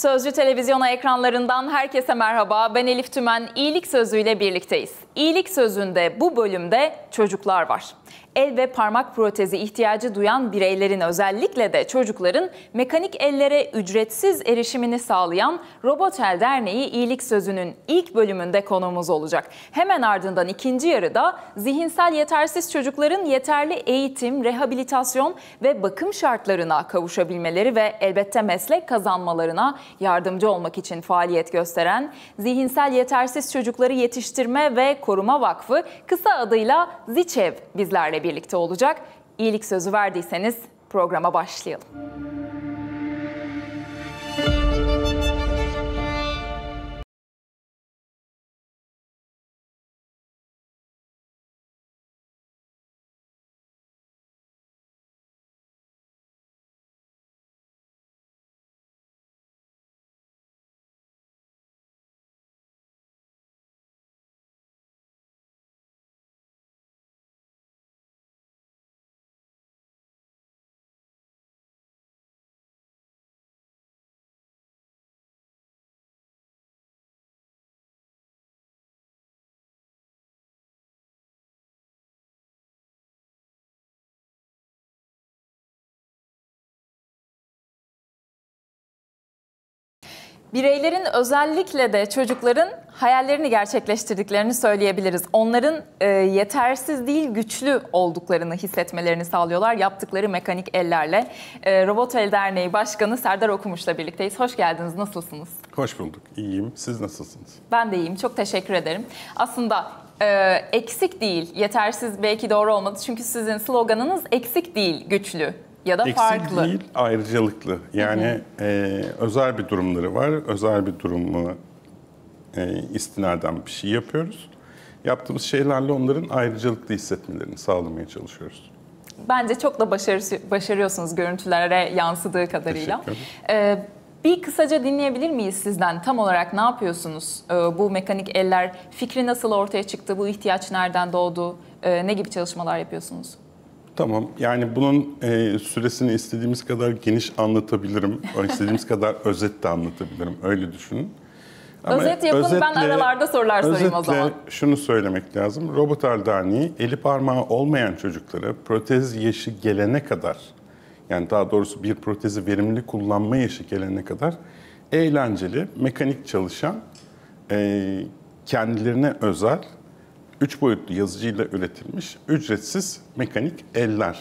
Sözcü televizyona ekranlarından herkese merhaba. Ben Elif Tümen. İyilik Sözü'yle birlikteyiz. İyilik Sözü'nde bu bölümde çocuklar var el ve parmak protezi ihtiyacı duyan bireylerin özellikle de çocukların mekanik ellere ücretsiz erişimini sağlayan Robotel Derneği İyilik Sözü'nün ilk bölümünde konuğumuz olacak. Hemen ardından ikinci yarıda zihinsel yetersiz çocukların yeterli eğitim, rehabilitasyon ve bakım şartlarına kavuşabilmeleri ve elbette meslek kazanmalarına yardımcı olmak için faaliyet gösteren Zihinsel Yetersiz Çocukları Yetiştirme ve Koruma Vakfı kısa adıyla ZİÇEV bizlerle birlikte olacak. İyilik sözü verdiyseniz programa başlayalım. Bireylerin özellikle de çocukların hayallerini gerçekleştirdiklerini söyleyebiliriz. Onların e, yetersiz değil güçlü olduklarını hissetmelerini sağlıyorlar yaptıkları mekanik ellerle. E, Robot El Derneği Başkanı Serdar Okumuş'la birlikteyiz. Hoş geldiniz. Nasılsınız? Hoş bulduk. İyiyim. Siz nasılsınız? Ben de iyiyim. Çok teşekkür ederim. Aslında e, eksik değil, yetersiz belki doğru olmadı. Çünkü sizin sloganınız eksik değil, güçlü ya da Eksik farklı. değil, ayrıcalıklı. Yani hı hı. E, özel bir durumları var. Özel bir durumu e, istinaden bir şey yapıyoruz. Yaptığımız şeylerle onların ayrıcalıklı hissetmelerini sağlamaya çalışıyoruz. Bence çok da başarı, başarıyorsunuz görüntülere yansıdığı kadarıyla. Ee, bir kısaca dinleyebilir miyiz sizden? Tam olarak ne yapıyorsunuz? Ee, bu mekanik eller fikri nasıl ortaya çıktı? Bu ihtiyaç nereden doğdu? Ee, ne gibi çalışmalar yapıyorsunuz? Tamam. Yani bunun e, süresini istediğimiz kadar geniş anlatabilirim. istediğimiz kadar özet de anlatabilirim. Öyle düşünün. Ama Özet yapın özetle, ben aralarda sorular sorayım o zaman. şunu söylemek lazım. Robotar Derneği eli parmağı olmayan çocuklara protez yaşı gelene kadar yani daha doğrusu bir protezi verimli kullanma yaşı gelene kadar eğlenceli, mekanik çalışan, e, kendilerine özel üç boyutlu yazıcıyla üretilmiş ücretsiz mekanik eller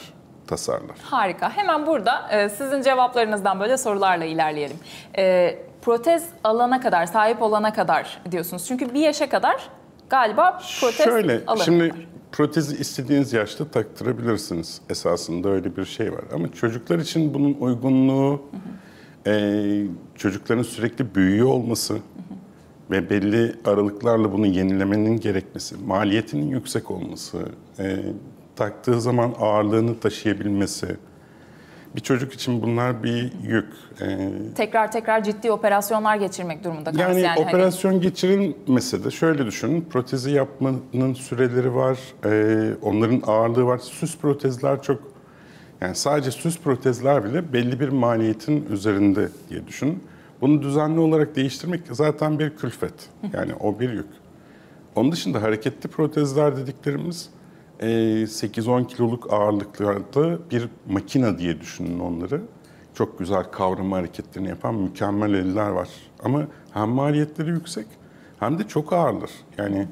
tasarlar. Harika. Hemen burada e, sizin cevaplarınızdan böyle sorularla ilerleyelim. E, protez alana kadar, sahip olana kadar diyorsunuz. Çünkü bir yaşa kadar galiba protez Şöyle, şimdi protezi istediğiniz yaşta taktırabilirsiniz. Esasında öyle bir şey var. Ama çocuklar için bunun uygunluğu, hı hı. E, çocukların sürekli büyüyor olması, ve belli aralıklarla bunu yenilemenin gerekmesi, maliyetinin yüksek olması, e, taktığı zaman ağırlığını taşıyabilmesi, bir çocuk için bunlar bir yük. Ee, tekrar tekrar ciddi operasyonlar geçirmek durumunda kalması. Yani, yani hani operasyon hani... geçirilmese de şöyle düşünün. Protezi yapmanın süreleri var. E, onların ağırlığı var. Süs protezler çok yani sadece süs protezler bile belli bir maliyetin üzerinde diye düşünün. Bunu düzenli olarak değiştirmek zaten bir külfet. Yani o bir yük. Onun dışında hareketli protezler dediklerimiz 8-10 e, kiloluk ağırlıklarda bir makina diye düşünün onları. Çok güzel kavrama hareketlerini yapan mükemmel eller var. Ama hem maliyetleri yüksek hem de çok ağırlar. Yani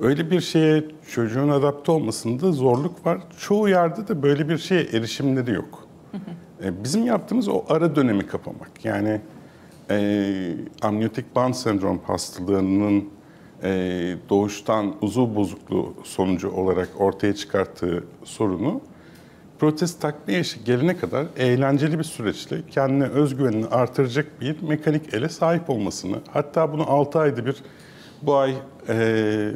öyle bir şeye çocuğun adapte olmasında zorluk var. Çoğu yerde de böyle bir şeye erişimleri yok. E, bizim yaptığımız o ara dönemi kapamak. Yani e, amniyotik band sendrom hastalığının e, doğuştan uzuv bozukluğu sonucu olarak ortaya çıkarttığı sorunu protez takma yaşı gelene kadar eğlenceli bir süreçle kendine özgüvenini artıracak bir mekanik ele sahip olmasını hatta bunu 6 ayda bir bu ay e,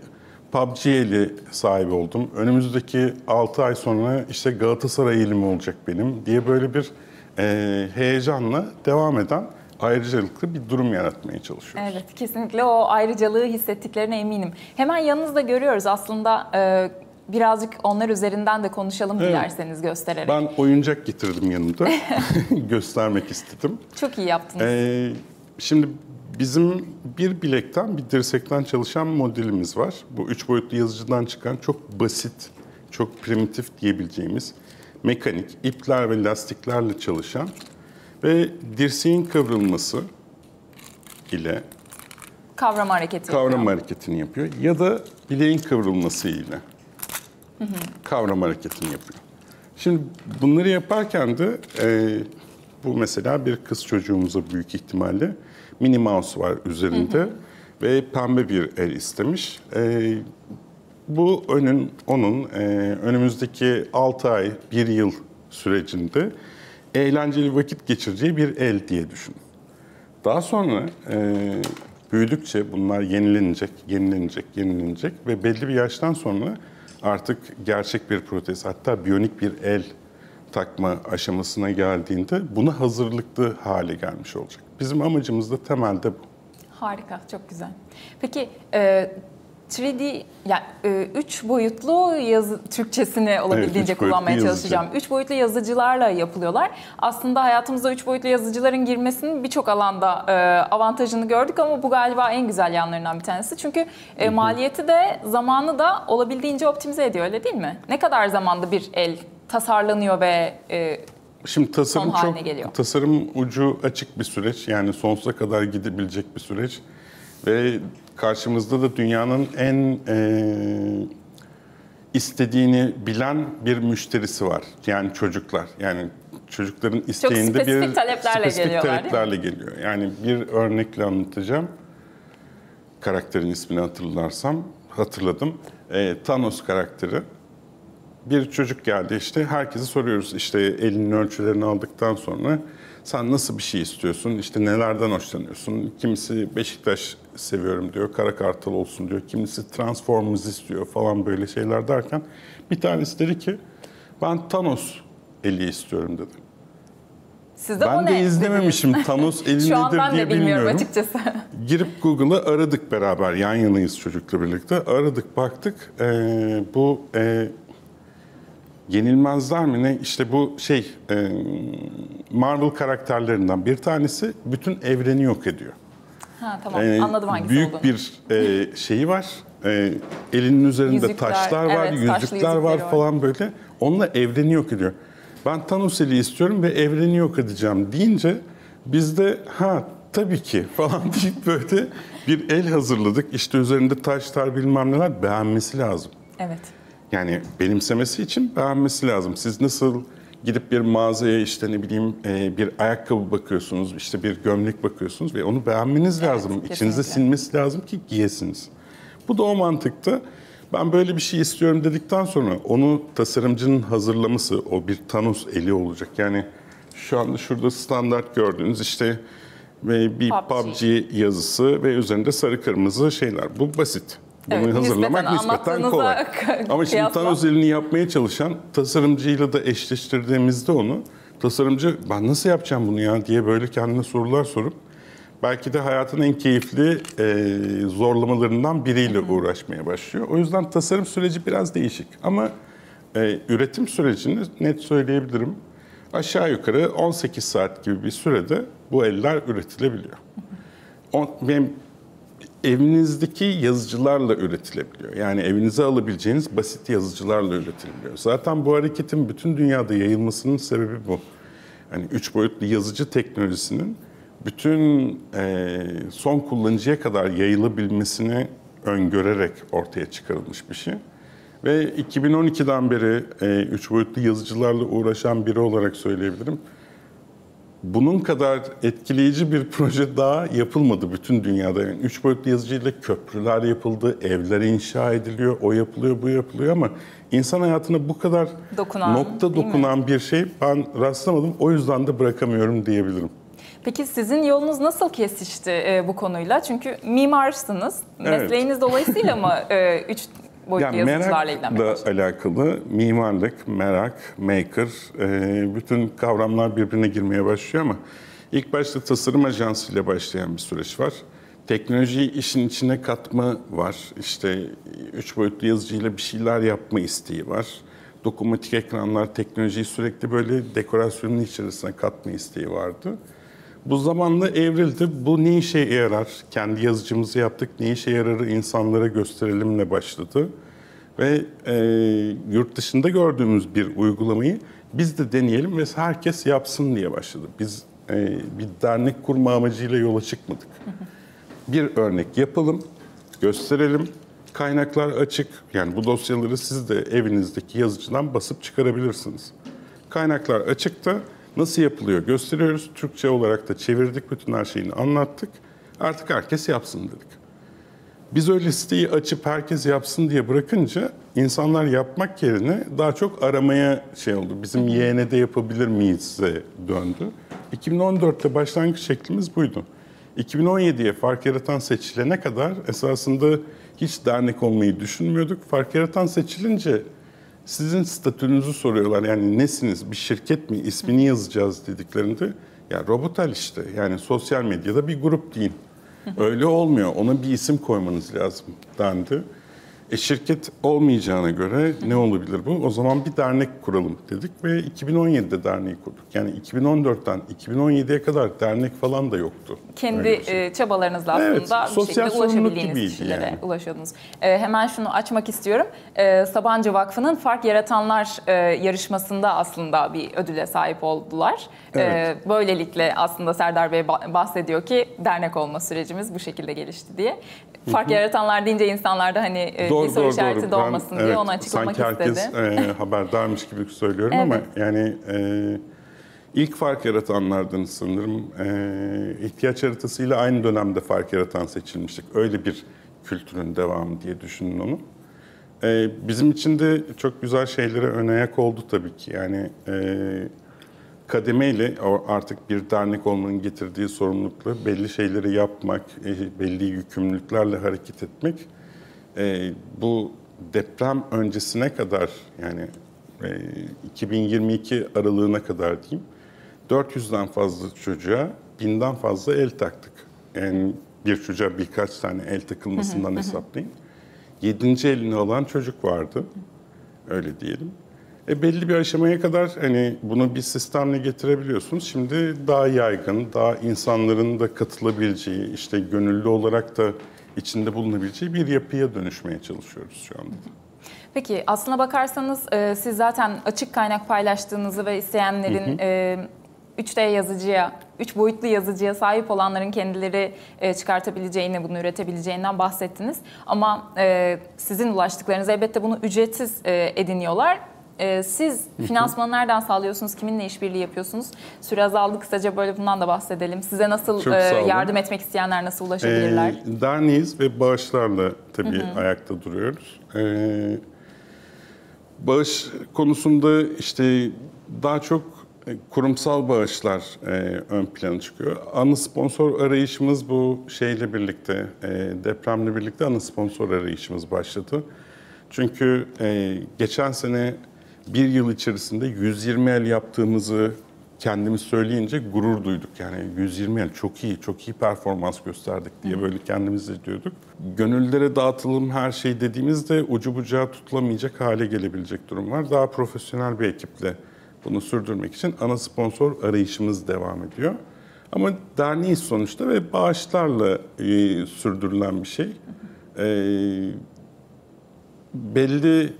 PUBG eli sahibi oldum. Önümüzdeki 6 ay sonra işte Galatasaray elimi olacak benim diye böyle bir e, heyecanla devam eden ayrıcalıklı bir durum yaratmaya çalışıyoruz. Evet, kesinlikle o ayrıcalığı hissettiklerine eminim. Hemen yanınızda görüyoruz aslında e, birazcık onlar üzerinden de konuşalım evet. dilerseniz göstererek. Ben oyuncak getirdim yanımda. Göstermek istedim. Çok iyi yaptınız. Ee, Şimdi bizim bir bilekten bir dirsekten çalışan modelimiz var. Bu üç boyutlu yazıcıdan çıkan çok basit, çok primitif diyebileceğimiz mekanik ipler ve lastiklerle çalışan ve dirseğin kıvrılması ile Kavrama hareketi kavram yapıyor. hareketini yapıyor ya da bileğin kıvrılması ile kavram hareketini yapıyor. Şimdi bunları yaparken de e, bu mesela bir kız çocuğumuza büyük ihtimalle Minnie Mouse var üzerinde ve pembe bir el istemiş. E, bu önün onun e, önümüzdeki 6 ay, 1 yıl sürecinde eğlenceli vakit geçireceği bir el diye düşünün. Daha sonra e, büyüdükçe bunlar yenilenecek, yenilenecek, yenilenecek ve belli bir yaştan sonra artık gerçek bir protez hatta biyonik bir el takma aşamasına geldiğinde buna hazırlıklı hale gelmiş olacak. Bizim amacımız da temelde bu. Harika, çok güzel. Peki e, 3D, yani 3 boyutlu yazı Türkçesini olabildiğince üç boyutlu kullanmaya yazıcı. çalışacağım. 3 boyutlu yazıcılarla yapılıyorlar. Aslında hayatımızda 3 boyutlu yazıcıların girmesinin birçok alanda e, avantajını gördük ama bu galiba en güzel yanlarından bir tanesi. Çünkü e, maliyeti de zamanı da olabildiğince optimize ediyor öyle değil mi? Ne kadar zamanda bir el tasarlanıyor ve e, Şimdi tasarım Son haline çok geliyor. tasarım ucu açık bir süreç. Yani sonsuza kadar gidebilecek bir süreç. Ve karşımızda da dünyanın en e, istediğini bilen bir müşterisi var. Yani çocuklar. Yani çocukların isteğinde spesifik bir taleplerle spesifik geliyorlar, taleplerle geliyor. Yani bir örnekle anlatacağım. Karakterin ismini hatırlarsam hatırladım. E, Thanos karakteri bir çocuk geldi işte herkese soruyoruz işte elinin ölçülerini aldıktan sonra sen nasıl bir şey istiyorsun işte nelerden hoşlanıyorsun kimisi Beşiktaş seviyorum diyor kara kartal olsun diyor kimisi Transformers istiyor falan böyle şeyler derken bir tanesi dedi ki ben Thanos eli istiyorum dedi. sizde o ben ne? de izlememişim Thanos eli Şu an ben diye de bilmiyorum bilmiyorum. açıkçası. Girip Google'a aradık beraber. Yan yanayız çocukla birlikte. Aradık baktık. Ee, bu e, yenilmezler mi ne? İşte bu şey e, Marvel karakterlerinden bir tanesi bütün evreni yok ediyor. ha tamam Ee, anladım hangisi Büyük olduğunu. bir e, şeyi var. E, elinin üzerinde Yüzükler, taşlar var, evet, yüzükler var var. falan böyle. Onunla evreni yok ediyor. Ben Thanos eli istiyorum ve evreni yok edeceğim deyince biz de ha tabii ki falan deyip böyle bir el hazırladık. İşte üzerinde taşlar bilmem neler beğenmesi lazım. Evet. Yani benimsemesi için beğenmesi lazım. Siz nasıl gidip bir mağazaya işte ne bileyim e, bir ayakkabı bakıyorsunuz, işte bir gömlek bakıyorsunuz ve onu beğenmeniz lazım. kesinlikle. İçinize sinmesi lazım ki giyesiniz. Bu da o mantıkta. Ben böyle bir şey istiyorum dedikten sonra onu tasarımcının hazırlaması, o bir Thanos eli olacak. Yani şu anda şurada standart gördüğünüz işte ve bir PUBG. PUBG yazısı ve üzerinde sarı kırmızı şeyler. Bu basit. Bunu Evet, hazırlamak nispeten kolay. Ama şimdi kıyasla. Thanos elini yapmaya çalışan tasarımcıyla da eşleştirdiğimizde onu tasarımcı ben nasıl yapacağım bunu ya diye böyle kendine sorular sorup belki de hayatın en keyifli e, zorlamalarından biriyle uğraşmaya başlıyor. O yüzden tasarım süreci biraz değişik ama e, üretim sürecini net söyleyebilirim. Aşağı yukarı 18 saat gibi bir sürede bu eller üretilebiliyor. O, benim evinizdeki yazıcılarla üretilebiliyor. Yani evinize alabileceğiniz basit yazıcılarla üretilebiliyor. Zaten bu hareketin bütün dünyada yayılmasının sebebi bu. Hani üç boyutlu yazıcı teknolojisinin bütün e, son kullanıcıya kadar yayılabilmesini öngörerek ortaya çıkarılmış bir şey. Ve 2012'den beri e, üç boyutlu yazıcılarla uğraşan biri olarak söyleyebilirim bunun kadar etkileyici bir proje daha yapılmadı bütün dünyada. Yani üç boyutlu yazıcıyla köprüler yapıldı, evler inşa ediliyor, o yapılıyor, bu yapılıyor ama insan hayatına bu kadar Dokunan, nokta dokunan bir şey ben rastlamadım. O yüzden de bırakamıyorum diyebilirim. Peki sizin yolunuz nasıl kesişti e, bu konuyla? Çünkü mimarsınız. Evet. Mesleğiniz dolayısıyla mı e, üç boyutlu Yani yazıcılarla ilgilenmeye merakla alakalı mimarlık, merak, maker, e, bütün kavramlar birbirine girmeye başlıyor ama ilk başta tasarım ajansıyla başlayan bir süreç var. Teknolojiyi işin içine katma var. İşte üç boyutlu yazıcıyla bir şeyler yapma isteği var. Dokunmatik ekranlar, teknolojiyi sürekli böyle dekorasyonun içerisine katma isteği vardı. Bu zamanla evrildi. Bu ne işe yarar? Kendi yazıcımızı yaptık. Ne işe yararı insanlara gösterelimle başladı. Ve e, yurt dışında gördüğümüz bir uygulamayı biz de deneyelim ve herkes yapsın diye başladı. Biz e, bir dernek kurma amacıyla yola çıkmadık. Bir örnek yapalım, gösterelim. Kaynaklar açık. Yani bu dosyaları siz de evinizdeki yazıcıdan basıp çıkarabilirsiniz. Kaynaklar açıkta. Nasıl yapılıyor gösteriyoruz. Türkçe olarak da çevirdik, bütün her şeyini anlattık. Artık herkes yapsın dedik. Biz öyle siteyi açıp herkes yapsın diye bırakınca insanlar yapmak yerine daha çok aramaya şey oldu. Bizim yeğene de yapabilir miyiz'e döndü. 2014'te başlangıç şeklimiz buydu. 2017'ye fark yaratan seçilene kadar esasında hiç dernek olmayı düşünmüyorduk. Fark yaratan seçilince sizin statünüzü soruyorlar. Yani nesiniz? Bir şirket mi? İsmini yazacağız dediklerinde ya Robotel işte. Yani sosyal medyada bir grup değil. Öyle olmuyor. Ona bir isim koymanız lazım dendi. E şirket olmayacağına göre ne olabilir bu? O zaman bir dernek kuralım dedik ve 2017'de derneği kurduk. Yani 2014'ten 2017'ye kadar dernek falan da yoktu. Kendi şey. E, çabalarınızla aslında evet, bir şekilde ulaşabildiğiniz kişilere yani. ulaşıyordunuz. E, hemen şunu açmak istiyorum. E, Sabancı Vakfı'nın Fark Yaratanlar e, yarışmasında aslında bir ödüle sahip oldular. E, evet. E, böylelikle aslında Serdar Bey bahsediyor ki dernek olma sürecimiz bu şekilde gelişti diye. Fark Hı-hı. yaratanlar deyince insanlarda hani e, doğru, bir soru doğru, işareti doğru. de olmasın ben, diye evet, onu açıklamak sanki istedi. Sanki herkes e, haberdarmış gibi söylüyorum evet. ama yani e, ilk fark yaratanlardan sanırım e, ihtiyaç haritasıyla aynı dönemde fark yaratan seçilmiştik. Öyle bir kültürün devamı diye düşünün onu. E, bizim için de çok güzel şeylere ön ayak oldu tabii ki. Yani e, kademeyle artık bir dernek olmanın getirdiği sorumlulukla belli şeyleri yapmak, e, belli yükümlülüklerle hareket etmek e, bu deprem öncesine kadar yani 2022 e, aralığına kadar diyeyim 400'den fazla çocuğa binden fazla el taktık. Yani bir çocuğa birkaç tane el takılmasından hesaplayın. Yedinci elini alan çocuk vardı. Öyle diyelim. E belli bir aşamaya kadar hani bunu bir sistemle getirebiliyorsunuz. Şimdi daha yaygın, daha insanların da katılabileceği, işte gönüllü olarak da içinde bulunabileceği bir yapıya dönüşmeye çalışıyoruz şu anda. Peki aslına bakarsanız e, siz zaten açık kaynak paylaştığınızı ve isteyenlerin hı hı. 3D e, yazıcıya, 3 boyutlu yazıcıya sahip olanların kendileri e, çıkartabileceğini, bunu üretebileceğinden bahsettiniz. Ama sizin ulaştıklarınız elbette bunu ücretsiz ediniyorlar ee, siz finansmanı nereden sağlıyorsunuz? Kiminle işbirliği yapıyorsunuz? Süre azaldı kısaca böyle bundan da bahsedelim. Size nasıl e, yardım etmek isteyenler nasıl ulaşabilirler? E, derneğiz ve bağışlarla tabii hı hı. ayakta duruyoruz. E, bağış konusunda işte daha çok e, kurumsal bağışlar e, ön plana çıkıyor. Anı sponsor arayışımız bu şeyle birlikte, e, depremle birlikte anı sponsor arayışımız başladı. Çünkü e, geçen sene bir yıl içerisinde 120 el yaptığımızı kendimiz söyleyince gurur duyduk. Yani 120 el çok iyi, çok iyi performans gösterdik diye böyle kendimiz diyorduk. Gönüllere dağıtılım her şey dediğimizde ucu bucağı tutulamayacak hale gelebilecek durum var. Daha profesyonel bir ekiple bunu sürdürmek için ana sponsor arayışımız devam ediyor. Ama derneğiz sonuçta ve bağışlarla e, sürdürülen bir şey. E, belli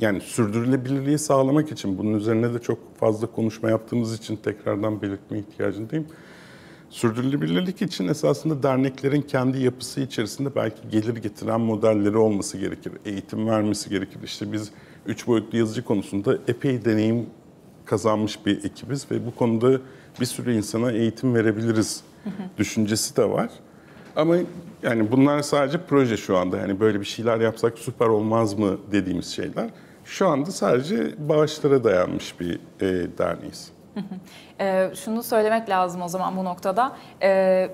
yani sürdürülebilirliği sağlamak için bunun üzerine de çok fazla konuşma yaptığımız için tekrardan belirtme ihtiyacındayım. Sürdürülebilirlik için esasında derneklerin kendi yapısı içerisinde belki gelir getiren modelleri olması gerekir. Eğitim vermesi gerekir. İşte biz üç boyutlu yazıcı konusunda epey deneyim kazanmış bir ekibiz ve bu konuda bir sürü insana eğitim verebiliriz düşüncesi de var. Ama yani bunlar sadece proje şu anda. Yani böyle bir şeyler yapsak süper olmaz mı dediğimiz şeyler. Şu anda sadece bağışlara dayanmış bir e, derneğiz. E, şunu söylemek lazım o zaman bu noktada. E,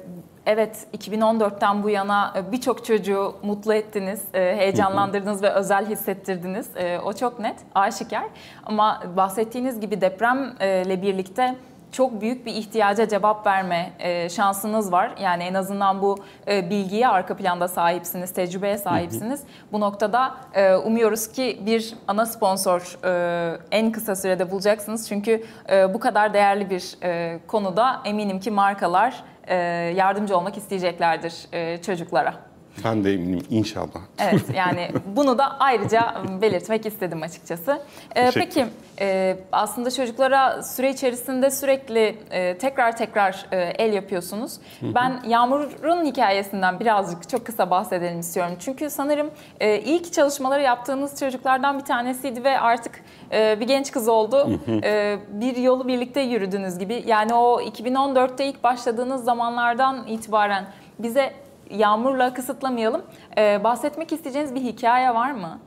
evet 2014'ten bu yana e, birçok çocuğu mutlu ettiniz, e, heyecanlandırdınız ve özel hissettirdiniz. E, o çok net, aşikar. Ama bahsettiğiniz gibi depremle birlikte çok büyük bir ihtiyaca cevap verme e, şansınız var. Yani en azından bu e, bilgiye arka planda sahipsiniz, tecrübeye sahipsiniz. Bu noktada e, umuyoruz ki bir ana sponsor e, en kısa sürede bulacaksınız. Çünkü e, bu kadar değerli bir e, konuda eminim ki markalar e, yardımcı olmak isteyeceklerdir e, çocuklara. Ben de eminim inşallah. Evet yani bunu da ayrıca belirtmek istedim açıkçası. Ee, peki e, aslında çocuklara süre içerisinde sürekli e, tekrar tekrar e, el yapıyorsunuz. Ben Yağmur'un hikayesinden birazcık çok kısa bahsedelim istiyorum. Çünkü sanırım e, ilk çalışmaları yaptığınız çocuklardan bir tanesiydi ve artık e, bir genç kız oldu. E, bir yolu birlikte yürüdünüz gibi. Yani o 2014'te ilk başladığınız zamanlardan itibaren bize Yağmur'la kısıtlamayalım. Ee, bahsetmek isteyeceğiniz bir hikaye var mı?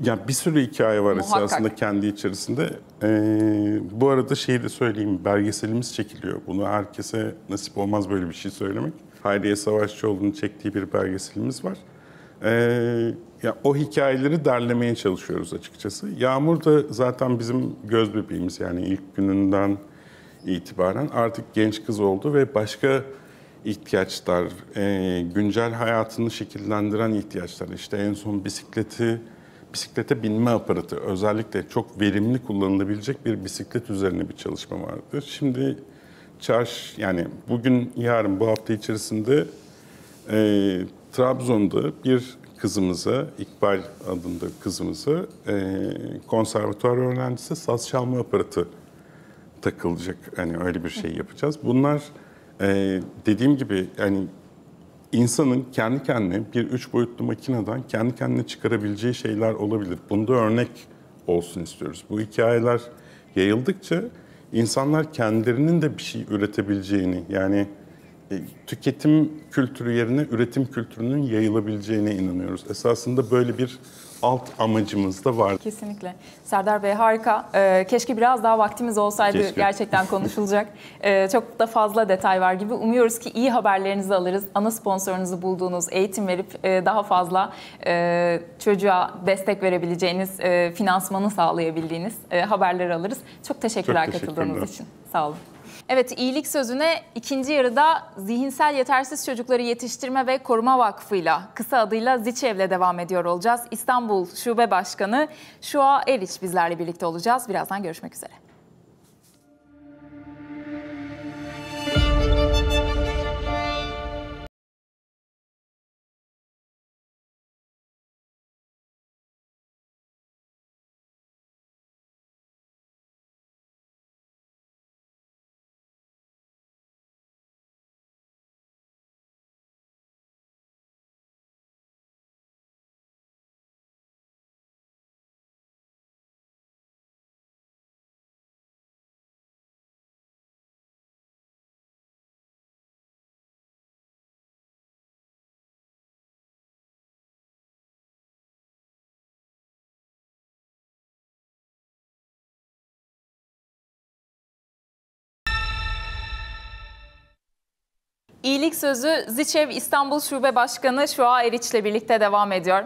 Ya bir sürü hikaye var Muhakkak. esasında kendi içerisinde. Ee, bu arada şeyi de söyleyeyim, belgeselimiz çekiliyor. Bunu herkese nasip olmaz böyle bir şey söylemek. Hayriye Savaşçıoğlu'nun çektiği bir belgeselimiz var. Ee, ya o hikayeleri derlemeye çalışıyoruz açıkçası. Yağmur da zaten bizim göz bebeğimiz yani ilk gününden itibaren artık genç kız oldu ve başka ihtiyaçlar, e, güncel hayatını şekillendiren ihtiyaçlar. İşte en son bisikleti, bisiklete binme aparatı, özellikle çok verimli kullanılabilecek bir bisiklet üzerine bir çalışma vardı. Şimdi çarş, yani bugün, yarın, bu hafta içerisinde e, Trabzon'da bir kızımıza, İkbal adında kızımıza e, konservatuvar öğrencisi saz çalma aparatı takılacak. Hani öyle bir şey yapacağız. Bunlar ee, dediğim gibi yani insanın kendi kendine bir üç boyutlu makineden kendi kendine çıkarabileceği şeyler olabilir. Bunda örnek olsun istiyoruz. Bu hikayeler yayıldıkça insanlar kendilerinin de bir şey üretebileceğini yani e, tüketim kültürü yerine üretim kültürünün yayılabileceğine inanıyoruz. Esasında böyle bir alt amacımız da var. Kesinlikle. Serdar Bey harika. Ee, keşke biraz daha vaktimiz olsaydı keşke. gerçekten konuşulacak. Ee, çok da fazla detay var gibi. Umuyoruz ki iyi haberlerinizi alırız. Ana sponsorunuzu bulduğunuz, eğitim verip e, daha fazla e, çocuğa destek verebileceğiniz, e, finansmanı sağlayabildiğiniz e, haberleri alırız. Çok teşekkürler, çok teşekkürler katıldığınız için. Sağ olun. Evet, iyilik sözüne ikinci yarıda zihinsel yetersiz çocukları yetiştirme ve koruma vakfıyla kısa adıyla ZİÇEV'le devam ediyor olacağız. İstanbul Şube Başkanı Şua Eriç bizlerle birlikte olacağız. Birazdan görüşmek üzere. İyilik Sözü Ziçev İstanbul Şube Başkanı Şua Eriç ile birlikte devam ediyor.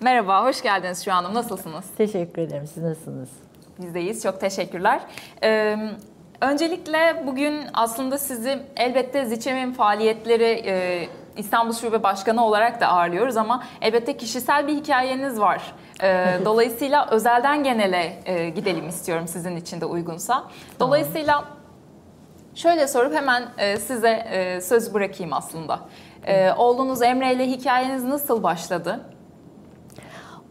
Merhaba, hoş geldiniz Şua Hanım. Nasılsınız? Teşekkür ederim. Siz nasılsınız? Biz deyiz. Çok teşekkürler. Ee, öncelikle bugün aslında sizi elbette Ziçev'in faaliyetleri e, İstanbul Şube Başkanı olarak da ağırlıyoruz ama elbette kişisel bir hikayeniz var. Ee, dolayısıyla özelden genele e, gidelim istiyorum sizin için de uygunsa. Dolayısıyla Şöyle sorup hemen e, size e, söz bırakayım aslında. E, oğlunuz Emre ile hikayeniz nasıl başladı?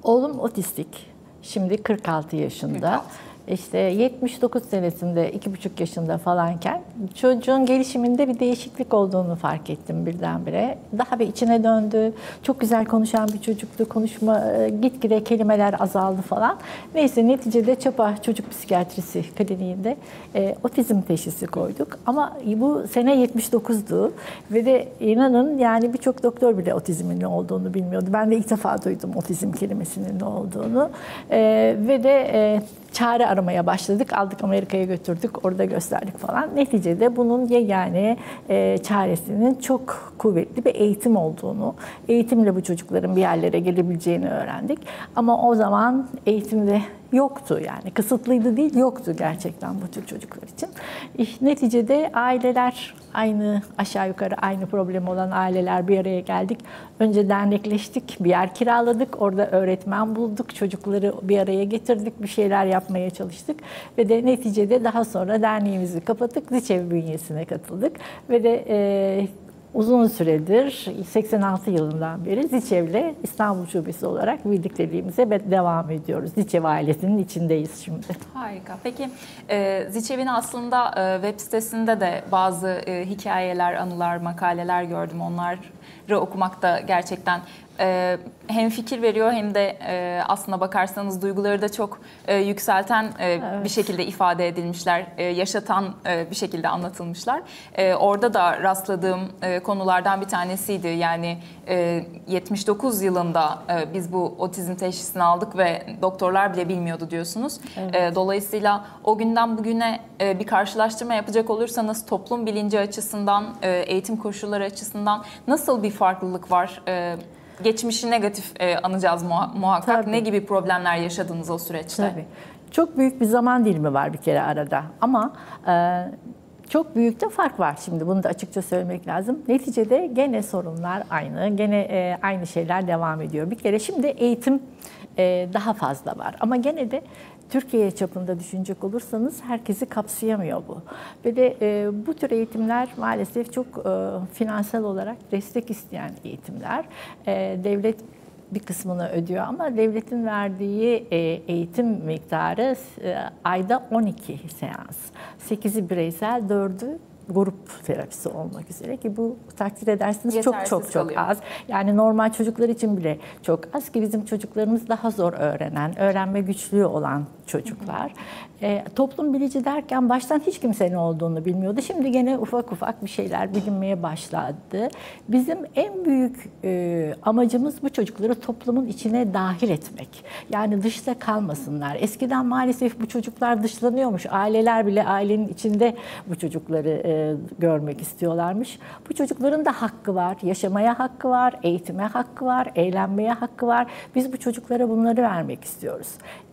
Oğlum otistik. Şimdi 46 yaşında. 46. İşte 79 senesinde, iki buçuk yaşında falanken çocuğun gelişiminde bir değişiklik olduğunu fark ettim birdenbire. Daha bir içine döndü. Çok güzel konuşan bir çocuktu. Konuşma e, gitgide kelimeler azaldı falan. Neyse neticede Çapa Çocuk Psikiyatrisi Kliniğinde e, otizm teşhisi koyduk. Ama bu sene 79'du ve de inanın yani birçok doktor bile otizmin ne olduğunu bilmiyordu. Ben de ilk defa duydum otizm kelimesinin ne olduğunu. E, ve de e, çare aramaya başladık. Aldık Amerika'ya götürdük. Orada gösterdik falan. Neticede bunun yegane e, çaresinin çok kuvvetli bir eğitim olduğunu, eğitimle bu çocukların bir yerlere gelebileceğini öğrendik. Ama o zaman eğitimde yoktu yani. Kısıtlıydı değil, yoktu gerçekten bu tür çocuklar için. İşte neticede aileler aynı aşağı yukarı aynı problem olan aileler bir araya geldik. Önce dernekleştik, bir yer kiraladık, orada öğretmen bulduk, çocukları bir araya getirdik, bir şeyler yapmaya çalıştık ve de neticede daha sonra derneğimizi kapattık, Ziçev bünyesine katıldık ve de e, uzun süredir 86 yılından beri Ziçev'le İstanbul Şubesi olarak birlikteliğimize devam ediyoruz. Ziçev ailesinin içindeyiz şimdi. Harika. Peki e, Ziçev'in aslında e, web sitesinde de bazı e, hikayeler, anılar, makaleler gördüm. Onları okumakta gerçekten e, hem fikir veriyor hem de e, aslına bakarsanız duyguları da çok e, yükselten e, evet. bir şekilde ifade edilmişler, e, yaşatan e, bir şekilde anlatılmışlar. E, orada da rastladığım e, konulardan bir tanesiydi. Yani e, 79 yılında e, biz bu otizm teşhisini aldık ve doktorlar bile bilmiyordu diyorsunuz. Evet. E, dolayısıyla o günden bugüne e, bir karşılaştırma yapacak olursanız toplum bilinci açısından, e, eğitim koşulları açısından nasıl bir farklılık var? E, geçmişi negatif e, anacağız muhakkak. Tabii. Ne gibi problemler yaşadınız o süreçte? Tabii. Çok büyük bir zaman dilimi var bir kere arada ama e, çok büyük de fark var şimdi bunu da açıkça söylemek lazım. Neticede gene sorunlar aynı, gene e, aynı şeyler devam ediyor. Bir kere şimdi eğitim e, daha fazla var ama gene de Türkiye çapında düşünecek olursanız herkesi kapsayamıyor bu. Ve de e, bu tür eğitimler maalesef çok e, finansal olarak destek isteyen eğitimler. E, devlet bir kısmını ödüyor ama devletin verdiği e, eğitim miktarı e, ayda 12 seans. 8'i bireysel, 4'ü grup terapisi olmak üzere ki bu takdir edersiniz Yetersiz çok çok çok kalıyor. az. Yani normal çocuklar için bile çok az ki bizim çocuklarımız daha zor öğrenen, öğrenme güçlüğü olan çocuklar. E, toplum bilici derken baştan hiç kimsenin olduğunu bilmiyordu. Şimdi gene ufak ufak bir şeyler bilinmeye başladı. Bizim en büyük e, amacımız bu çocukları toplumun içine dahil etmek. Yani dışta kalmasınlar. Eskiden maalesef bu çocuklar dışlanıyormuş. Aileler bile ailenin içinde bu çocukları e, görmek istiyorlarmış. Bu çocukların da hakkı var. Yaşamaya hakkı var, eğitime hakkı var, eğlenmeye hakkı var. Biz bu çocuklara bunları vermek istiyoruz.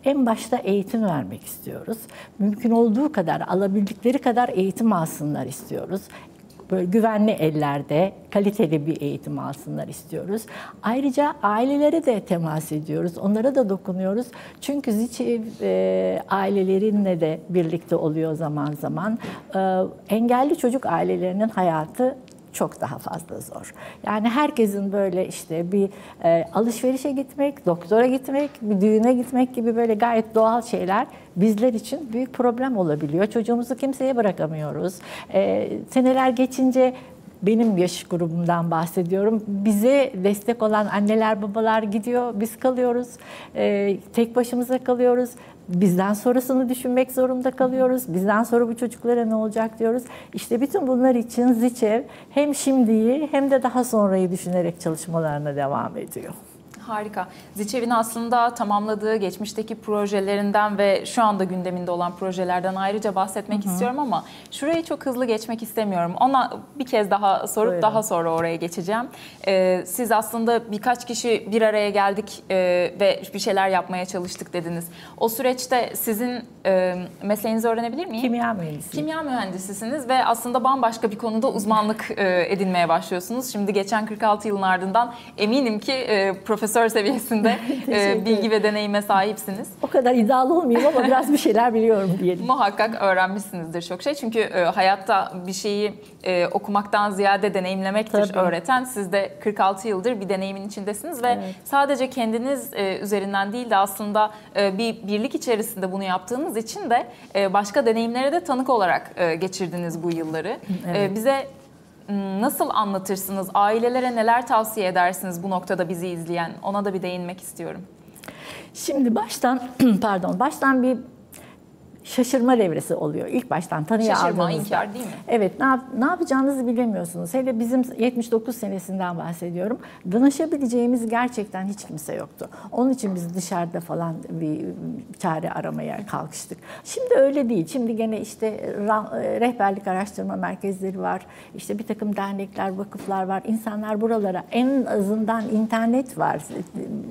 En başta eğitim vermek istiyoruz. Mümkün olduğu kadar, alabildikleri kadar eğitim alsınlar istiyoruz böyle güvenli ellerde kaliteli bir eğitim alsınlar istiyoruz. Ayrıca ailelere de temas ediyoruz. Onlara da dokunuyoruz. Çünkü Ziçi e, ailelerinle de birlikte oluyor zaman zaman. E, engelli çocuk ailelerinin hayatı çok daha fazla zor. Yani herkesin böyle işte bir e, alışverişe gitmek, doktora gitmek, bir düğüne gitmek gibi böyle gayet doğal şeyler bizler için büyük problem olabiliyor. Çocuğumuzu kimseye bırakamıyoruz. E, seneler geçince benim yaş grubumdan bahsediyorum. Bize destek olan anneler babalar gidiyor, biz kalıyoruz. E, tek başımıza kalıyoruz. Bizden sonrasını düşünmek zorunda kalıyoruz. Bizden sonra bu çocuklara ne olacak diyoruz. İşte bütün bunlar için Ziçev hem şimdiyi hem de daha sonrayı düşünerek çalışmalarına devam ediyor. Harika. Ziçev'in aslında tamamladığı geçmişteki projelerinden ve şu anda gündeminde olan projelerden ayrıca bahsetmek Hı-hı. istiyorum ama şurayı çok hızlı geçmek istemiyorum. Ona bir kez daha sorup Buyurun. daha sonra oraya geçeceğim. Ee, siz aslında birkaç kişi bir araya geldik e, ve bir şeyler yapmaya çalıştık dediniz. O süreçte sizin e, mesleğinizi öğrenebilir miyim? Kimya mühendisi. Kimya mühendisisiniz ve aslında bambaşka bir konuda uzmanlık e, edinmeye başlıyorsunuz. Şimdi geçen 46 yılın ardından eminim ki e, profesör profesör seviyesinde e, bilgi ve deneyime sahipsiniz. O kadar iddialı olmayayım ama biraz bir şeyler biliyorum diyelim. Muhakkak öğrenmişsinizdir çok şey. Çünkü e, hayatta bir şeyi e, okumaktan ziyade deneyimlemektir Tabii. öğreten. Siz de 46 yıldır bir deneyimin içindesiniz ve evet. sadece kendiniz e, üzerinden değil de aslında e, bir birlik içerisinde bunu yaptığınız için de e, başka deneyimlere de tanık olarak e, geçirdiniz bu yılları. Evet. E, bize nasıl anlatırsınız? Ailelere neler tavsiye edersiniz bu noktada bizi izleyen? Ona da bir değinmek istiyorum. Şimdi baştan pardon baştan bir şaşırma devresi oluyor. İlk baştan tanıya Şaşırma, aldığınızda. inkar değil mi? Evet, ne, yap- ne yapacağınızı bilemiyorsunuz. Hele bizim 79 senesinden bahsediyorum. Danışabileceğimiz gerçekten hiç kimse yoktu. Onun için biz dışarıda falan bir çare aramaya kalkıştık. Şimdi öyle değil. Şimdi gene işte rehberlik araştırma merkezleri var. İşte bir takım dernekler, vakıflar var. İnsanlar buralara en azından internet var.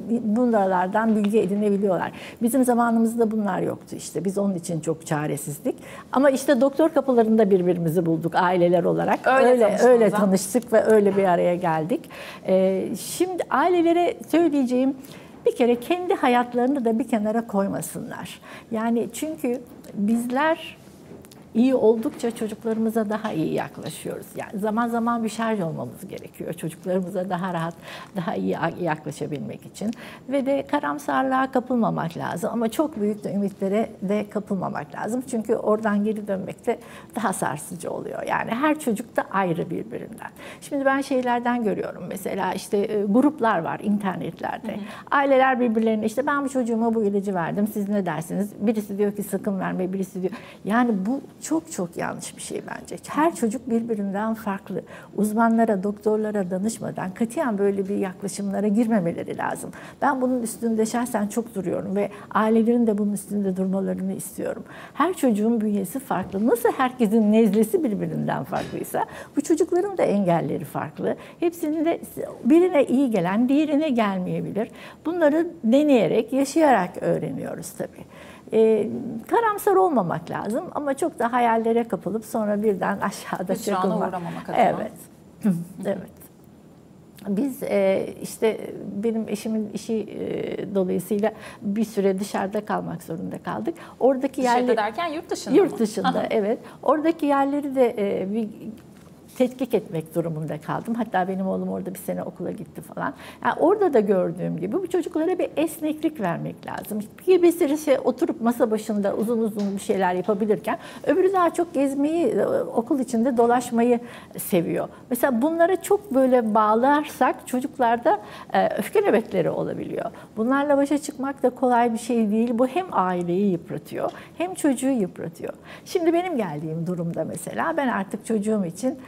Bunlardan bilgi edinebiliyorlar. Bizim zamanımızda bunlar yoktu işte. Biz onun için çok çaresizdik. Ama işte doktor kapılarında birbirimizi bulduk aileler olarak. Öyle öyle, öyle tanıştık ve öyle bir araya geldik. Ee, şimdi ailelere söyleyeceğim bir kere kendi hayatlarını da bir kenara koymasınlar. Yani çünkü bizler iyi oldukça çocuklarımıza daha iyi yaklaşıyoruz. Yani zaman zaman bir şarj olmamız gerekiyor çocuklarımıza daha rahat, daha iyi yaklaşabilmek için. Ve de karamsarlığa kapılmamak lazım ama çok büyük de ümitlere de kapılmamak lazım. Çünkü oradan geri dönmek de daha sarsıcı oluyor. Yani her çocuk da ayrı birbirinden. Şimdi ben şeylerden görüyorum mesela işte e, gruplar var internetlerde. Aileler birbirlerine işte ben bu çocuğuma bu ilacı verdim siz ne dersiniz? Birisi diyor ki sakın verme, birisi diyor. Yani bu çok çok yanlış bir şey bence. Her çocuk birbirinden farklı. Uzmanlara, doktorlara danışmadan katiyen böyle bir yaklaşımlara girmemeleri lazım. Ben bunun üstünde şahsen çok duruyorum ve ailelerin de bunun üstünde durmalarını istiyorum. Her çocuğun bünyesi farklı. Nasıl herkesin nezlesi birbirinden farklıysa bu çocukların da engelleri farklı. Hepsinin de birine iyi gelen, diğerine gelmeyebilir. Bunları deneyerek, yaşayarak öğreniyoruz tabii. Ee, karamsar olmamak lazım ama çok da hayallere kapılıp sonra birden aşağıda Hüsrana çakılmak. uğramamak adına. Evet. evet. Biz e, işte benim eşimin işi e, dolayısıyla bir süre dışarıda kalmak zorunda kaldık. Oradaki Dışarıda yerleri derken yurt dışında yurt mı? dışında evet. Oradaki yerleri de e, bir tetkik etmek durumunda kaldım. Hatta benim oğlum orada bir sene okula gitti falan. Yani orada da gördüğüm gibi bu çocuklara bir esneklik vermek lazım. Birisi şey oturup masa başında uzun uzun bir şeyler yapabilirken öbürü daha çok gezmeyi, e, okul içinde dolaşmayı seviyor. Mesela bunlara çok böyle bağlarsak çocuklarda e, öfke nöbetleri olabiliyor. Bunlarla başa çıkmak da kolay bir şey değil. Bu hem aileyi yıpratıyor hem çocuğu yıpratıyor. Şimdi benim geldiğim durumda mesela ben artık çocuğum için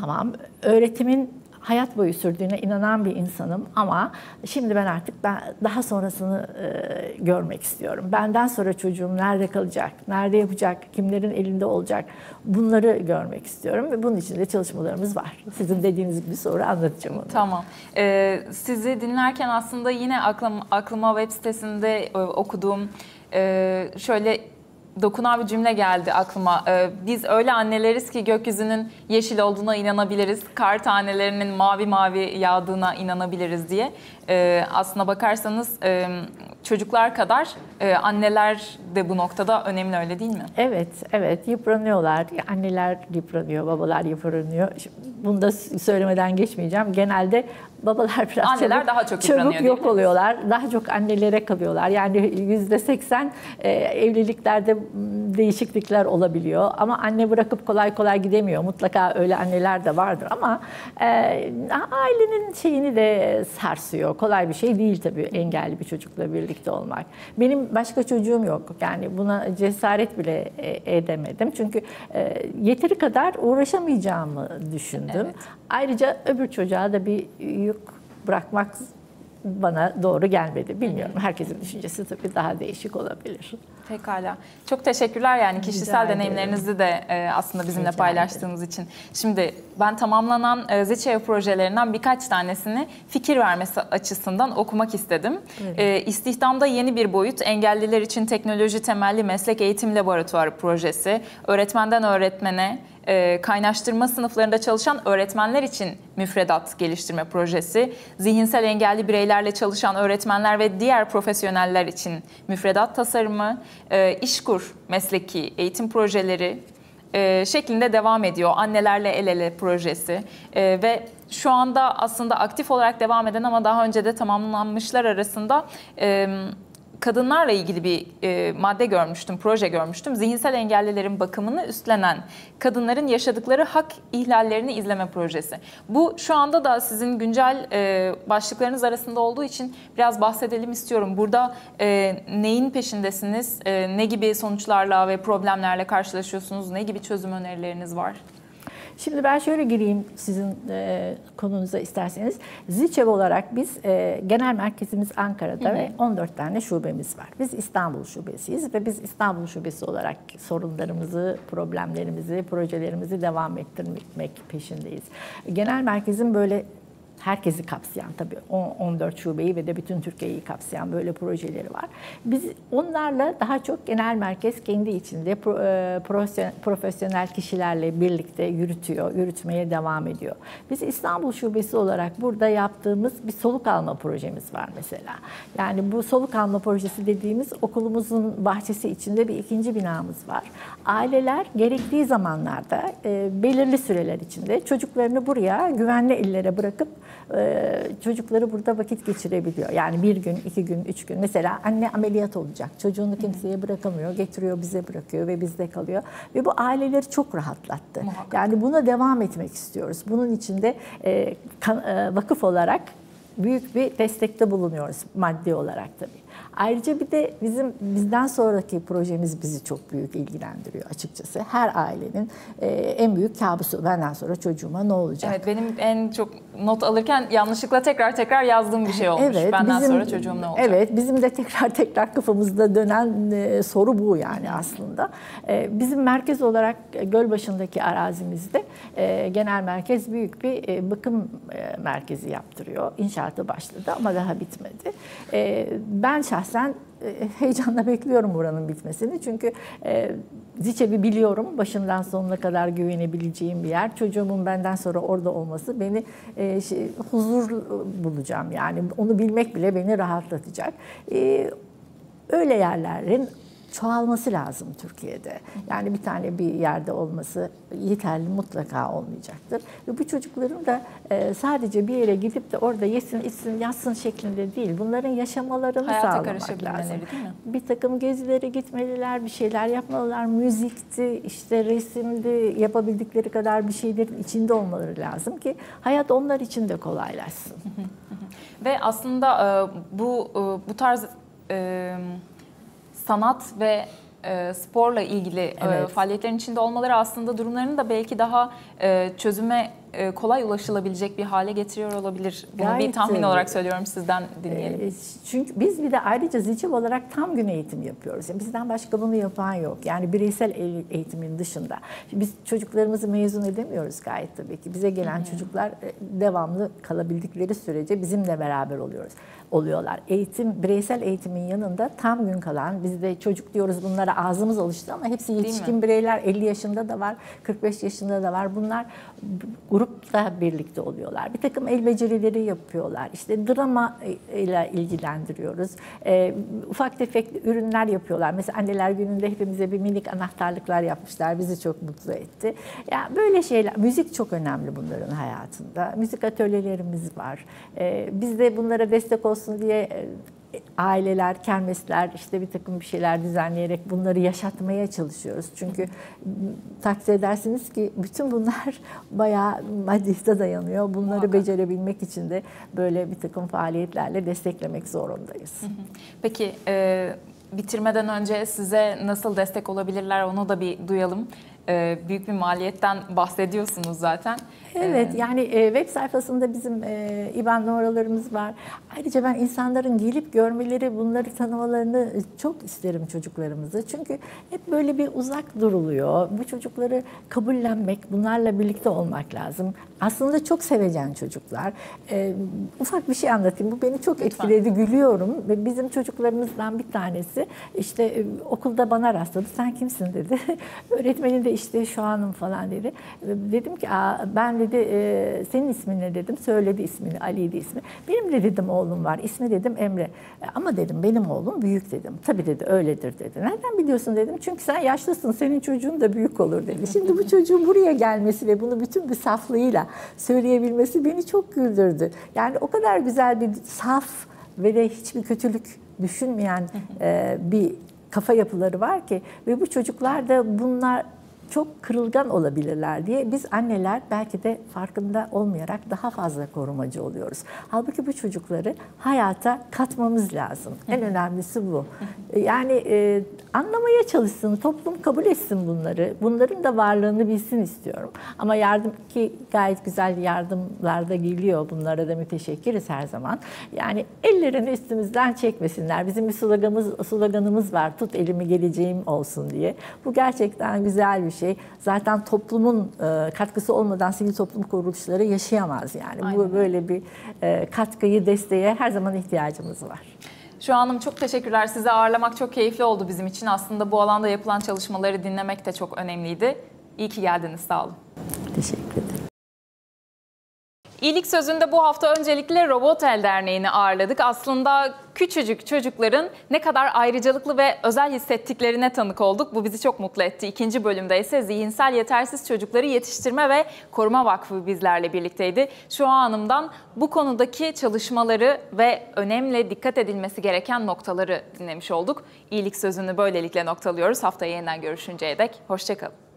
Tamam, öğretimin hayat boyu sürdüğüne inanan bir insanım ama şimdi ben artık ben daha sonrasını e, görmek istiyorum. Benden sonra çocuğum nerede kalacak, nerede yapacak, kimlerin elinde olacak bunları görmek istiyorum ve bunun için de çalışmalarımız var. Sizin dediğiniz gibi soru anlatacağım onu. Tamam. Ee, sizi dinlerken aslında yine aklım, aklıma web sitesinde e, okuduğum e, şöyle dokunan bir cümle geldi aklıma. Ee, biz öyle anneleriz ki gökyüzünün yeşil olduğuna inanabiliriz. Kar tanelerinin mavi mavi yağdığına inanabiliriz diye. Ee, aslına bakarsanız e, çocuklar kadar e, anneler de bu noktada önemli öyle değil mi? Evet, evet yıpranıyorlar. Anneler yıpranıyor, babalar yıpranıyor. Şimdi bunu da söylemeden geçmeyeceğim. Genelde babalar biraz Anneler çabuk, daha çok yıpranıyor, çabuk yok oluyorlar. Daha çok annelere kalıyorlar. Yani yüzde seksen e, evliliklerde değişiklikler olabiliyor. Ama anne bırakıp kolay kolay gidemiyor. Mutlaka öyle anneler de vardır ama e, ailenin şeyini de sarsıyor. Kolay bir şey değil tabii engelli bir çocukla birlikte olmak. Benim başka çocuğum yok. Yani buna cesaret bile e, edemedim. Çünkü e, yeteri kadar uğraşamayacağımı düşündüm. Evet. Ayrıca öbür çocuğa da bir yük bırakmak bana doğru gelmedi. Bilmiyorum. Herkesin düşüncesi tabii daha değişik olabilir. Pekala. Çok teşekkürler yani kişisel ederim. deneyimlerinizi de e, aslında bizimle Rica paylaştığınız için. Şimdi ben tamamlanan e, Zeçev projelerinden birkaç tanesini fikir vermesi açısından okumak istedim. E, istihdamda yeni bir boyut, engelliler için teknoloji temelli meslek eğitim laboratuvarı projesi, öğretmenden öğretmene, e, kaynaştırma sınıflarında çalışan öğretmenler için müfredat geliştirme projesi, zihinsel engelli bireylerle çalışan öğretmenler ve diğer profesyoneller için müfredat tasarımı, e, işkur mesleki eğitim projeleri e, şeklinde devam ediyor. Annelerle el ele projesi E, ve şu anda aslında aktif olarak devam eden ama daha önce de tamamlanmışlar arasında e, kadınlarla ilgili bir e, madde görmüştüm, proje görmüştüm. Zihinsel engellilerin bakımını üstlenen kadınların yaşadıkları hak ihlallerini izleme projesi. Bu şu anda da sizin güncel e, başlıklarınız arasında olduğu için biraz bahsedelim istiyorum. Burada e, neyin peşindesiniz, e, ne gibi sonuçlarla ve problemlerle karşılaşıyorsunuz, ne gibi çözüm önerileriniz var? Şimdi ben şöyle gireyim sizin e, konunuza isterseniz. Ziçev olarak biz e, genel merkezimiz Ankara'da hı hı. ve 14 tane şubemiz var. Biz İstanbul şubesiyiz ve biz İstanbul şubesi olarak sorunlarımızı, problemlerimizi, projelerimizi devam ettirmek peşindeyiz. Genel merkezin böyle herkesi kapsayan tabii 14 şubeyi ve de bütün Türkiye'yi kapsayan böyle projeleri var. Biz onlarla daha çok genel merkez kendi içinde e, profesyonel kişilerle birlikte yürütüyor, yürütmeye devam ediyor. Biz İstanbul şubesi olarak burada yaptığımız bir soluk alma projemiz var mesela. Yani bu soluk alma projesi dediğimiz okulumuzun bahçesi içinde bir ikinci binamız var. Aileler gerektiği zamanlarda e, belirli süreler içinde çocuklarını buraya güvenli ellere bırakıp çocukları burada vakit geçirebiliyor. Yani bir gün, iki gün, üç gün. Mesela anne ameliyat olacak. Çocuğunu kimseye bırakamıyor. Getiriyor bize bırakıyor ve bizde kalıyor. Ve bu aileleri çok rahatlattı. Muhakkak. Yani buna devam etmek istiyoruz. Bunun için de e, e, vakıf olarak büyük bir destekte bulunuyoruz maddi olarak tabii. Ayrıca bir de bizim bizden sonraki projemiz bizi çok büyük ilgilendiriyor açıkçası. Her ailenin e, en büyük kabusu benden sonra çocuğuma ne olacak? Evet benim en çok not alırken yanlışlıkla tekrar tekrar yazdığım bir şey olmuş. Evet, benden bizim, sonra çocuğum ne olacak? Evet bizim de tekrar tekrar kafamızda dönen e, soru bu yani aslında. E, bizim merkez olarak Gölbaşı'ndaki arazimizde e, genel merkez büyük bir e, bakım e, merkezi yaptırıyor. İnşaatı başladı ama daha bitmedi. E, ben şahsen şahsen e, heyecanla bekliyorum buranın bitmesini. Çünkü e, Ziçev'i biliyorum. Başından sonuna kadar güvenebileceğim bir yer. Çocuğumun benden sonra orada olması beni e, şey, huzur bulacağım. Yani onu bilmek bile beni rahatlatacak. E, öyle yerlerin çoğalması lazım Türkiye'de. Yani bir tane bir yerde olması yeterli mutlaka olmayacaktır. Ve bu çocukların da e, sadece bir yere gidip de orada yesin, içsin, yatsın şeklinde değil. Bunların yaşamalarını Hayata sağlamak lazım. Değil mi? Bir takım gezilere gitmeliler, bir şeyler yapmalılar. Müzikti, işte resimdi, yapabildikleri kadar bir şeylerin içinde olmaları lazım ki hayat onlar için de kolaylaşsın. Ve aslında e, bu e, bu tarz sanat ve e, sporla ilgili e, evet. e, faaliyetlerin içinde olmaları aslında durumlarını da belki daha e, çözüme e, kolay ulaşılabilecek bir hale getiriyor olabilir. Bunu Gayet bir tahmin olarak söylüyorum sizden dinleyelim. E, çünkü biz bir de ayrıca ZİÇİV olarak tam gün eğitim yapıyoruz. Yani bizden başka bunu yapan yok. Yani bireysel eğitimin dışında. biz çocuklarımızı mezun edemiyoruz gayet tabii ki. Bize gelen Hı-hı. çocuklar e, devamlı kalabildikleri sürece bizimle beraber oluyoruz oluyorlar. Eğitim, bireysel eğitimin yanında tam gün kalan, biz de çocuk diyoruz bunlara ağzımız alıştı ama hepsi yetişkin bireyler 50 yaşında da var, 45 yaşında da var. Bunlar grupta birlikte oluyorlar. Bir takım el becerileri yapıyorlar. İşte drama ile ilgilendiriyoruz. E, ufak tefek ürünler yapıyorlar. Mesela anneler gününde hepimize bir minik anahtarlıklar yapmışlar. Bizi çok mutlu etti. Ya yani böyle şeyler, müzik çok önemli bunların hayatında. Müzik atölyelerimiz var. E, biz de bunlara destek olsun olsun diye e, aileler, kermesler işte bir takım bir şeyler düzenleyerek bunları yaşatmaya çalışıyoruz. Çünkü takdir edersiniz ki bütün bunlar bayağı maddiyete dayanıyor. Bunları Muhakkak. becerebilmek için de böyle bir takım faaliyetlerle desteklemek zorundayız. Peki e, bitirmeden önce size nasıl destek olabilirler onu da bir duyalım. E, büyük bir maliyetten bahsediyorsunuz zaten. Evet, yani e, web sayfasında bizim e, IBAN numaralarımız var. Ayrıca ben insanların gelip görmeleri, bunları tanımalarını çok isterim çocuklarımızı. Çünkü hep böyle bir uzak duruluyor. Bu çocukları kabullenmek, bunlarla birlikte olmak lazım. Aslında çok sevecen çocuklar. E, ufak bir şey anlatayım. Bu beni çok Lütfen. etkiledi, gülüyorum. Ve bizim çocuklarımızdan bir tanesi işte e, okulda bana rastladı. Sen kimsin dedi. Öğretmeni de işte şu anım falan dedi. Dedim ki ben dedi e, senin ismin ne dedim. Söyledi ismini, Ali'ydi ismi. Benim de dedim oğlum var. İsmi dedim Emre. E, ama dedim benim oğlum büyük dedim. Tabii dedi öyledir dedi. Nereden biliyorsun dedim. Çünkü sen yaşlısın senin çocuğun da büyük olur dedi. Şimdi bu çocuğun buraya gelmesi ve bunu bütün bir saflığıyla söyleyebilmesi beni çok güldürdü. Yani o kadar güzel bir saf ve de hiçbir kötülük düşünmeyen e, bir kafa yapıları var ki ve bu çocuklar da bunlar çok kırılgan olabilirler diye biz anneler belki de farkında olmayarak daha fazla korumacı oluyoruz. Halbuki bu çocukları hayata katmamız lazım. En önemlisi bu. Yani e, anlamaya çalışsın, toplum kabul etsin bunları. Bunların da varlığını bilsin istiyorum. Ama yardım ki gayet güzel yardımlar da geliyor. Bunlara da müteşekkiriz her zaman. Yani ellerini üstümüzden çekmesinler. Bizim bir sloganımız, sloganımız var. Tut elimi geleceğim olsun diye. Bu gerçekten güzel bir şey. Zaten toplumun e, katkısı olmadan sivil toplum kuruluşları yaşayamaz yani. Aynen Bu öyle. böyle bir e, katkıyı, desteğe her zaman ihtiyacımız var. Şu Hanım çok teşekkürler. Sizi ağırlamak çok keyifli oldu bizim için. Aslında bu alanda yapılan çalışmaları dinlemek de çok önemliydi. İyi ki geldiniz. Sağ olun. Teşekkür ederim. İyilik Sözü'nde bu hafta öncelikle Robot El Derneği'ni ağırladık. Aslında küçücük çocukların ne kadar ayrıcalıklı ve özel hissettiklerine tanık olduk. Bu bizi çok mutlu etti. İkinci bölümde ise Zihinsel Yetersiz Çocukları Yetiştirme ve Koruma Vakfı bizlerle birlikteydi. Şu Hanım'dan bu konudaki çalışmaları ve önemli dikkat edilmesi gereken noktaları dinlemiş olduk. İyilik Sözü'nü böylelikle noktalıyoruz. Haftaya yeniden görüşünceye dek hoşçakalın.